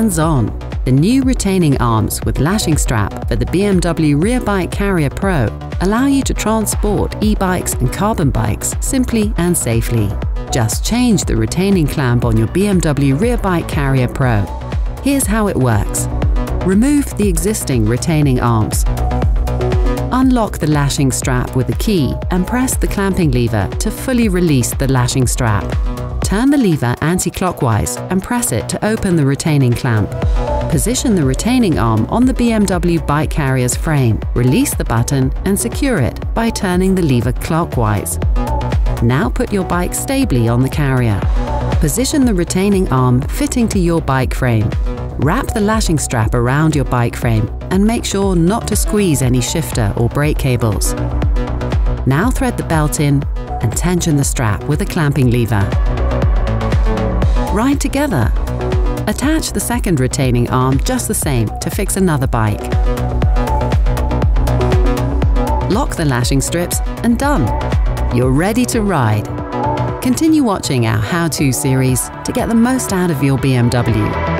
hands-on. The new retaining arms with lashing strap for the BMW Rear Bike Carrier Pro allow you to transport e-bikes and carbon bikes simply and safely. Just change the retaining clamp on your BMW Rear Bike Carrier Pro. Here's how it works. Remove the existing retaining arms. Unlock the lashing strap with a key and press the clamping lever to fully release the lashing strap. Turn the lever anti-clockwise and press it to open the retaining clamp. Position the retaining arm on the BMW bike carrier's frame, release the button and secure it by turning the lever clockwise. Now put your bike stably on the carrier. Position the retaining arm fitting to your bike frame. Wrap the lashing strap around your bike frame and make sure not to squeeze any shifter or brake cables. Now thread the belt in and tension the strap with a clamping lever. Ride together. Attach the second retaining arm just the same to fix another bike. Lock the lashing strips and done. You're ready to ride. Continue watching our How To series to get the most out of your BMW.